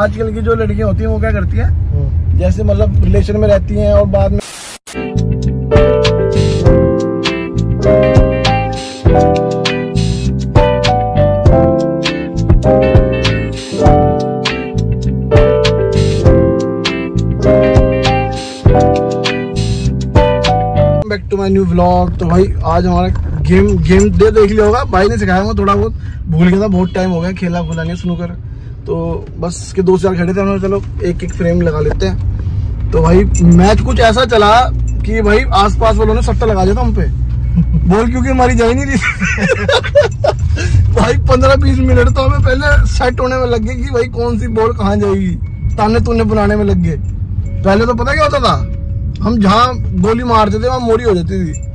आजकल की जो लड़कियाँ होती हैं, वो क्या करती हैं? जैसे मतलब रिलेशन में रहती हैं और बाद में back to my new vlog तो भाई, आज हमारा गेम गेम दे, देख लिया होगा। भाई ने सिखाया हुआ थोड़ा बहुत। भूल गया था, बहुत टाइम हो गया, खेला खुला नहीं स्नूकर तो बस के दो चार खड़े थे, हमने चलो एक एक फ्रेम लगा लेते हैं। तो भाई, मैच कुछ ऐसा चला कि भाई, आसपास वालों ने सट्टा लगा दिया था हम पे। बॉल क्योंकि हमारी जा ही नहीं रही भाई, पंद्रह बीस मिनट तो हमें पहले सेट होने में लग गए कि भाई, कौन सी बॉल कहाँ जाएगी। ताने तूने बनाने में लग गए। पहले तो पता क्या होता था? हम जहाँ गोली मारते थे, वहाँ मोरी हो जाती थी।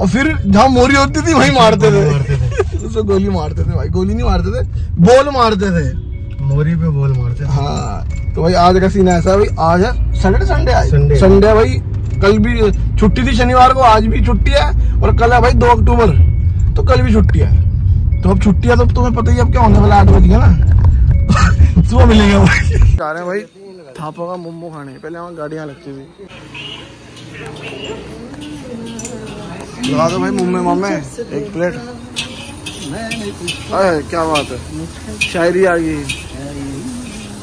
और फिर जहाँ मोरी होती थी वहीं मारते थे। उसको गोली मारते थे भाई गोली नहीं मारते थे बॉल मारते थे। मोरी पे बॉल मारते थे। हाँ तो भाई आज का सीन ऐसा है भाई आज है सैटरडे संडे आज। संडे भाई कल भी छुट्टी थी शनिवार को आज भी छुट्टी है और कल है भाई दो अक्टूबर तो कल भी छुट्टी है। तो अब छुट्टी है तो तुम्हें पता ही अब क्या होने वाला आठ बज गया ना? सुबह मिलेंगे भाई। जा रहे हैं भाई थापा का मोमो खाने पहले वहाँ गाड़ियाँ लगती थी। लगा दो भाई मुम्मे मामे। एक प्लेट अरे, क्या बात है। शायरी आ गई।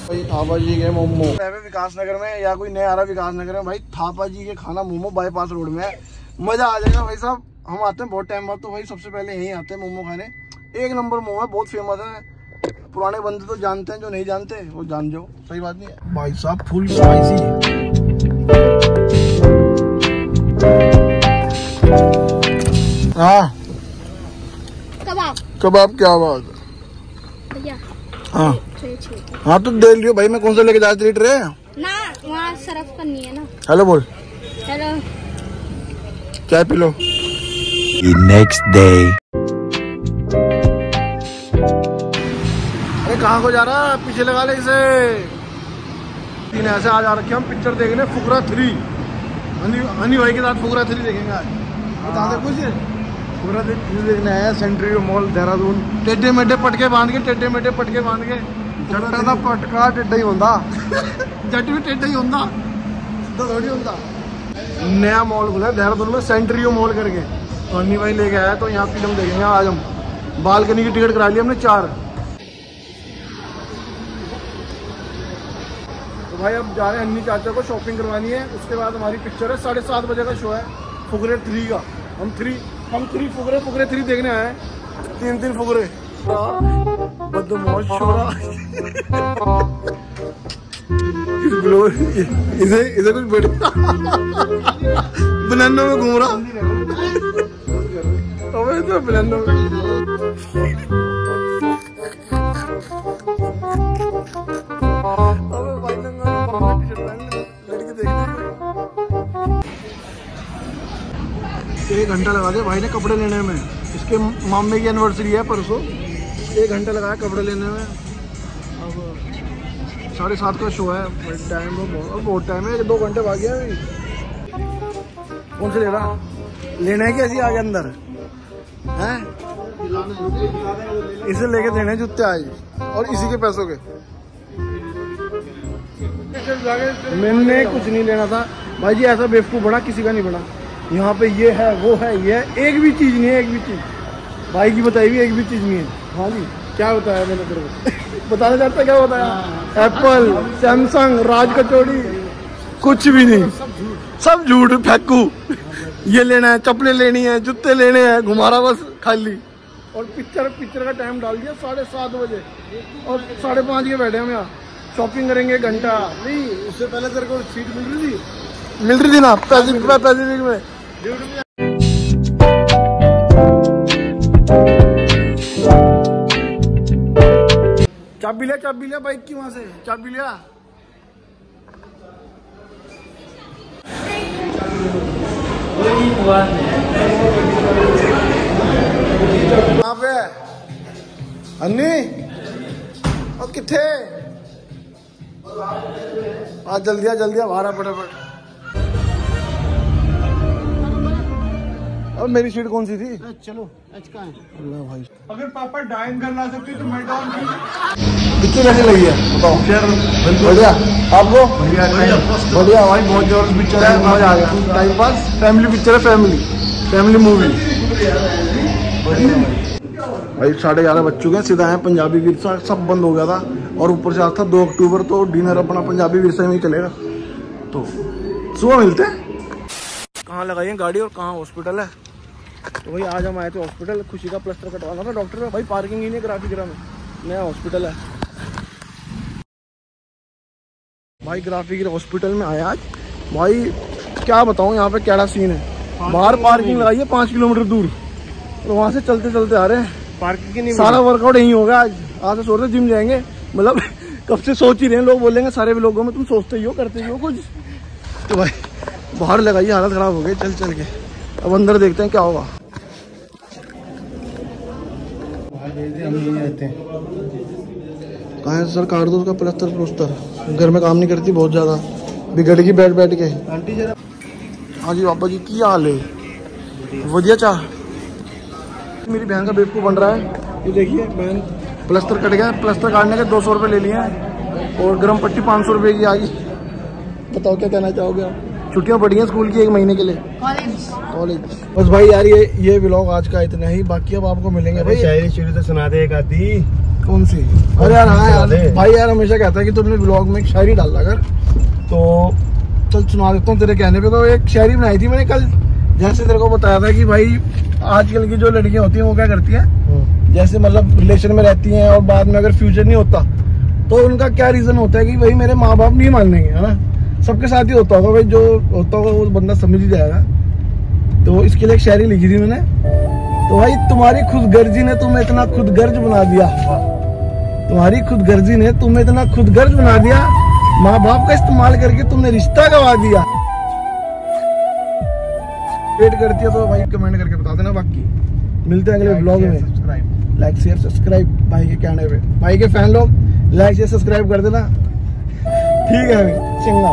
भाई, थापा जी के मोमो। विकास नगर में, या कोई नया आ रहा विकास नगर में, भाई, थापा जी के खाना मोमो बाईपास रोड में मज़ा आ जाएगा भाई साहब। हम आते हैं, बहुत टाइम बाद तो भाई, सबसे पहले यहीं आते हैं मोमो खाने। एक नंबर मोमो है, बहुत फ़ेमस है। पुराने बंदे तो जानते हैं, जो नहीं जानते, वो जान जाओ। सही बात नहीं है। भाई साहब फुल स्पाइसी हाँ। कबाब। कबाब क्या बात है? भैया हाँ। हाँ। तो दे लियो भाई मैं कौन सा लेके जा रही ट्रे ना वहाँ सरफ करनी है ना। हेलो बोल। हेलो। चाय पी लो। The next day. अरे कहाँ को जा रहा है? पीछे लगा ले इसे। तीन ऐसे आज आ रखे हम पिक्चर देखने फुकरा थ्री। हनी हनी भाई के साथ फुकरा थ्री देखेंगे आज। बता दे कुछ फुकरा थ्री देखने आया सेंट्री मॉल देहरादून टेढ़े मेढ़े पटके बांध के टेढ़े मेढ़े पटके बांध के ਜੱਟਾਂ ਦਾ ਪਟਕਾ ਟਿੱਡਾ ਹੀ ਹੁੰਦਾ जट भी टेढ़ा ही होता थोड़ी होता नया मॉल खुला है देहरादून में सेंट्रियो मॉल करके हनी भाई लेके आया तो यहाँ फिल्म देखेंगे आज हम बालकनी की टिकट करा ली हमने चार तो भाई अब जा रहे हैं हन्नी चाचा को शॉपिंग करवानी है उसके बाद हमारी पिक्चर है साढ़े सात बजे का शो है फुगरे थ्री का हम थ्री हम थ्री फुकरे फुकरे थ्री देखने आए तीन तीन फुकरे इसे इसे कुछ बढ़िया बनानो में घूम रहा। अबे तो बनानो में एक घंटा लगा दिया। भाई ने कपड़े लेने में इसके मामे की एनिवर्सरी है परसों। एक घंटा लगाया कपड़े लेने में। अब साढ़े सात का शो है। टाइम बहुत। बहुत टाइम है। दो घंटे भाग गया अभी। कौन से ले रहा? लेना है कि ऐसे आगे अंदर? हैं? इसे लेके देने जूते आज। और इसी के पैसों के। मैंने कुछ नहीं लेना था। भाई जी, ऐसा बेवकूफ़ बड़ा, किसी का नहीं बना यहाँ पे ये है वो है ये है। एक भी चीज़ नहीं है एक भी चीज़। भाई की बताई हुई एक भी चीज़ नहीं है। हाँ जी क्या बताया मैंने तेरे को? बताना चाहता क्या बताया? एप्पल सैमसंग राज कचौड़ी कुछ भी नहीं। सब झूठ फेंकू। ये लेना है चप्पलें लेनी है जूते लेने हैं घुमारा बस खाली। और पिक्चर पिक्चर का टाइम डाल दिया साढ़े सात बजे। और साढ़े पाँच के बैठे हम यहाँ। शॉपिंग करेंगे घंटा। नहीं उससे पहले तेरे को सीट मिल रही थी? मिल रही थी ना पैसिफिक में पैसिफिक में। चाबी लिया चाबी लिया बाइक की वहाँ से? चाबी लिया पे? अन्नी? और किथे? आ, जल्दी आ जल्दी आ, बाहर आ, फटाफट। और मेरी सीट कौन सी थी? चलो एच का है? अल्लाह भाई। अगर पापा डाइन करना सकते तो मैं डाउन कितनी कैसी लगी है? बताओ। बढ़िया। आपको बढ़िया भाई बहुत ज़बरदस्त पिक्चर है मज़ा आ गया। टाइम पास फैमिली पिक्चर है फैमिली फैमिली मूवी भाई। साढ़े ग्यारह बज चुके हैं सीधा है पंजाबी विरसा सब बंद हो गया था और ऊपर से आता दो अक्टूबर तो डिनर अपना पंजाबी विरसा में ही चलेगा। तो सुबह मिलते हैं। कहाँ लगाई है गाड़ी और कहाँ हॉस्पिटल है? तो भाई आज हम आए थे हॉस्पिटल खुशी का प्लस्तर कटवाना था डॉक्टर ने भाई पार्किंग ही नहीं ग्राफिक में। नया हॉस्पिटल है। भाई ग्राफिक हॉस्पिटल में आया आज। भाई क्या बताऊँ यहाँ पे कैड़ा सीन है। बाहर पार्किंग लगाई है पाँच किलोमीटर दूर। और वहाँ से चलते चलते आ रहे हैं। पार्किंग की नहीं सारा वर्कआउट यहीं होगा आज। आज से सोच रहे जिम जाएँगे। मतलब कब से सोच ही रहे हैं लोग बोलेंगे सारे भी लोगों में तुम सोचते ही हो करते ही हो कुछ। तो भाई बाहर लगाइए हालत खराब हो गई चल चल के। अब अंदर देखते हैं क्या होगा। कहाँ है सर काट दो उसका प्लस्तर प्लस्तर। घर में काम नहीं करती बहुत ज़्यादा। बिगड़ गई बैठ बैठ के। आंटी जरा हाँ जी बाबा जी की हाल है? वधिया चाह मेरी बहन का बेवकूफ़ बन रहा है। ये देखिए बहन। प्लस्तर कट गया प्लस्तर काटने के दो सौ रुपये ले लिए हैं। और गर्म पट्टी पाँच सौ रुपये की आ गई। बताओ क्या कहना चाहोगे आप? छुट्टियाँ पड़ी हैं स्कूल की एक महीने के लिए? कॉलेज। बस भाई यार ये ये व्लॉग आज का इतना ही बाकी अब आपको मिलेंगे भाई। शायरी शुरू तो सुना दे एक आधी। कौन सी? अरे यार हाँ यार भाई यार हमेशा कहता है कि तुमने व्लॉग में एक शायरी डाला कर। तो चल सुना देता हूँ तेरे कहने पे। तो एक शायरी बनाई थी मैंने कल जैसे तेरे को बताया था कि भाई आजकल की जो लड़कियाँ होती हैं वो क्या करती हैं? जैसे मतलब रिलेशन में रहती हैं और बाद में अगर फ्यूचर नहीं होता तो उनका क्या रीजन होता है कि भाई मेरे माँ बाप नहीं मानेंगे है ना? सबके साथ ही होता होगा भाई जो होता होगा वो बंदा समझ ही जाएगा। तो इसके लिए एक शायरी लिखी थी मैंने। तो भाई तुम्हारी खुद गर्जी ने तुम्हें इतना खुद गर्ज बना दिया। तुम्हारी खुद गर्जी ने तुम्हें इतना खुद गर्ज बना दिया माँ बाप का इस्तेमाल करके तुमने रिश्ता गवा दिया। वेट करती है तो भाई कमेंट करके बता देना बाकी। मिलते हैं अगले ब्लॉग में। सब्सक्राइब लाइक शेयर सब्सक्राइब भाई के कहने पे। भाई के फ़ैन लोग लाइक शेयर सब्सक्राइब कर देना। ठीक है अभी चंगा।